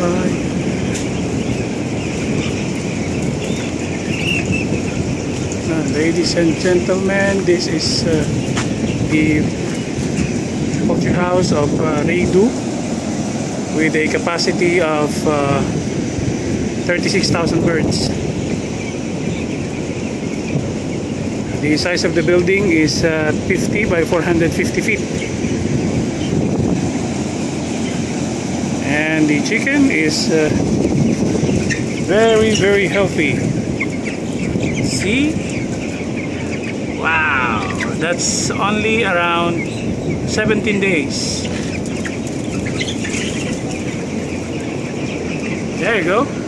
Uh, ladies and gentlemen, this is uh, the poultry house of uh, with a capacity of uh, 36,000 birds. The size of the building is uh, 50 by 450 feet. And the chicken is uh, very, very healthy. See? Wow! That's only around 17 days. There you go.